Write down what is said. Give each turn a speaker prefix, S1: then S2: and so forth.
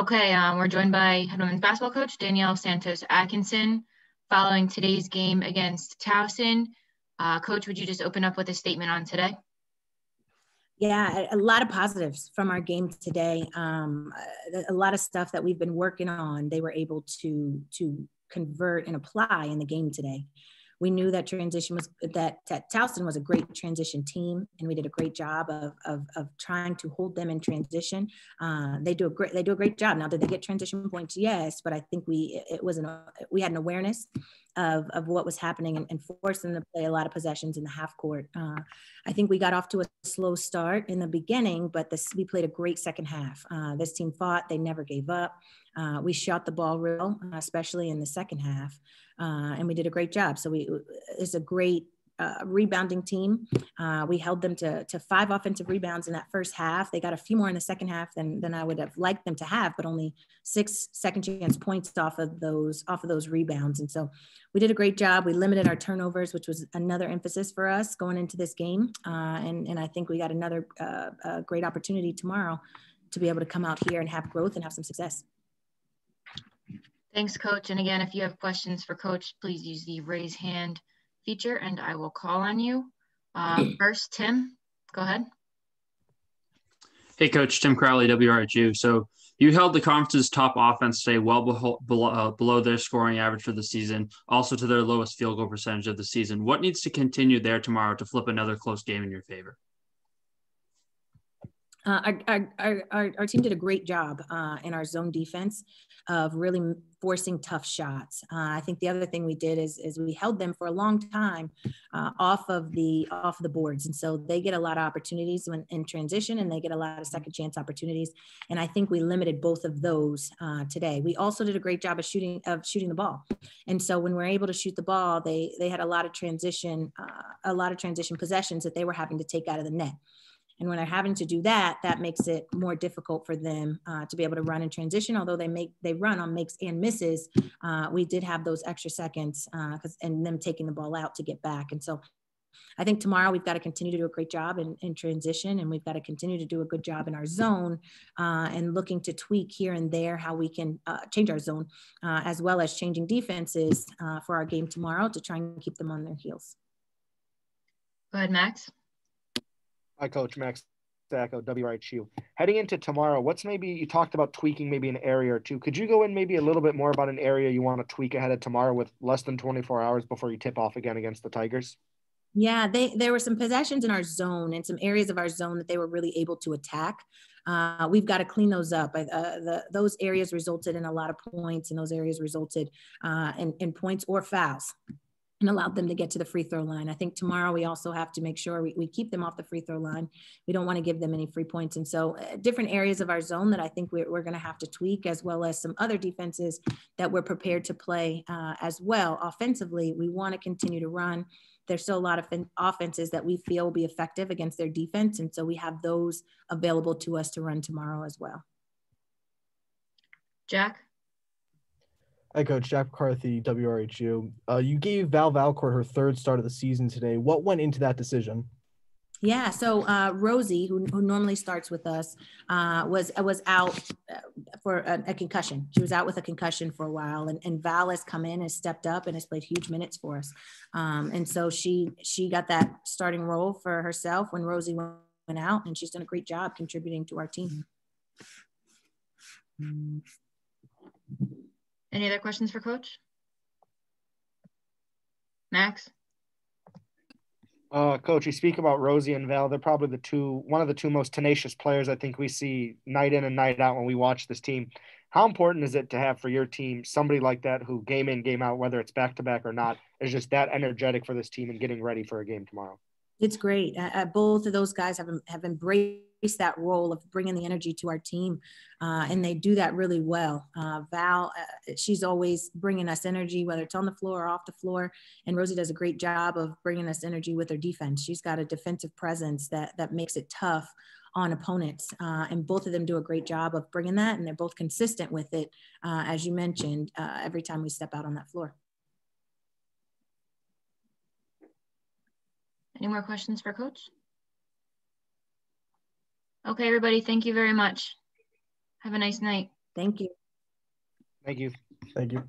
S1: Okay, um, we're joined by head women's basketball coach Danielle Santos Atkinson following today's game against Towson. Uh, coach, would you just open up with a statement on today?
S2: Yeah, a lot of positives from our game today. Um, a lot of stuff that we've been working on, they were able to to convert and apply in the game today we knew that transition was that, that Towson was a great transition team, and we did a great job of, of, of trying to hold them in transition. Uh, they do a great they do a great job. Now, did they get transition points? Yes, but I think we it was an we had an awareness of, of what was happening and, and forced them to play a lot of possessions in the half court. Uh, I think we got off to a slow start in the beginning, but this, we played a great second half. Uh, this team fought; they never gave up. Uh, we shot the ball real, especially in the second half uh, and we did a great job. So we it's a great uh, rebounding team. Uh, we held them to, to five offensive rebounds in that first half. They got a few more in the second half than, than I would have liked them to have, but only six second chance points off of those off of those rebounds. And so we did a great job. We limited our turnovers, which was another emphasis for us going into this game. Uh, and, and I think we got another uh, great opportunity tomorrow to be able to come out here and have growth and have some success.
S1: Thanks, Coach. And again, if you have questions for Coach, please use the raise hand feature and I will call on you. Uh, first, Tim, go ahead.
S3: Hey, Coach. Tim Crowley, WRHU. So you held the conference's top offense today well below, uh, below their scoring average for the season, also to their lowest field goal percentage of the season. What needs to continue there tomorrow to flip another close game in your favor?
S2: Uh, our, our, our, our, team did a great job uh, in our zone defense of really forcing tough shots. Uh, I think the other thing we did is, is we held them for a long time uh, off of the off the boards, and so they get a lot of opportunities when in transition, and they get a lot of second chance opportunities. And I think we limited both of those uh, today. We also did a great job of shooting of shooting the ball, and so when we're able to shoot the ball, they they had a lot of transition uh, a lot of transition possessions that they were having to take out of the net. And when they're having to do that, that makes it more difficult for them uh, to be able to run and transition. Although they make they run on makes and misses, uh, we did have those extra seconds because uh, and them taking the ball out to get back. And so I think tomorrow we've got to continue to do a great job in, in transition, and we've got to continue to do a good job in our zone uh, and looking to tweak here and there how we can uh, change our zone, uh, as well as changing defenses uh, for our game tomorrow to try and keep them on their heels.
S1: Go ahead, Max.
S4: Hi, Coach Max Sacco, WRHU. Heading into tomorrow, what's maybe you talked about tweaking maybe an area or two. Could you go in maybe a little bit more about an area you want to tweak ahead of tomorrow with less than 24 hours before you tip off again against the Tigers?
S2: Yeah, they there were some possessions in our zone and some areas of our zone that they were really able to attack. Uh, we've got to clean those up. Uh, the, those areas resulted in a lot of points, and those areas resulted uh, in, in points or fouls and allowed them to get to the free throw line. I think tomorrow we also have to make sure we, we keep them off the free throw line. We don't want to give them any free points. And so, uh, different areas of our zone that I think we're, we're going to have to tweak, as well as some other defenses that we're prepared to play uh, as well. Offensively, we want to continue to run. There's still a lot of offenses that we feel will be effective against their defense. And so, we have those available to us to run tomorrow as well.
S1: Jack?
S5: Hi, Coach Jack McCarthy, WRHU. Uh, you gave Val Valcourt her third start of the season today. What went into that decision?
S2: Yeah, so uh, Rosie, who, who, normally starts with us, uh, was was out uh, for a, a, concussion. She was out with a concussion for a while, and, and Val has come in, has stepped up, and has played huge minutes for us. Um, and so she she got that starting role for herself when Rosie went out, and she's done a great job contributing to our team.
S1: Any other questions for Coach? Max?
S4: Uh, Coach, you speak about Rosie and Val. They're probably the two, one of the two most tenacious players I think we see night in and night out when we watch this team. How important is it to have for your team somebody like that who game in, game out, whether it's back to back or not, is just that energetic for this team and getting ready for a game tomorrow?
S2: It's great. Uh, both of those guys have have embraced that role of bringing the energy to our team, uh, and they do that really well. Uh, Val, uh, she's always bringing us energy, whether it's on the floor or off the floor, and Rosie does a great job of bringing us energy with her defense. She's got a defensive presence that that makes it tough on opponents, uh, and both of them do a great job of bringing that, and they're both consistent with it, uh, as you mentioned, every time we step out on that floor.
S1: Any more questions for Coach? Okay, everybody, thank you very much. Have a nice night.
S2: Thank you.
S4: Thank you.
S5: Thank you.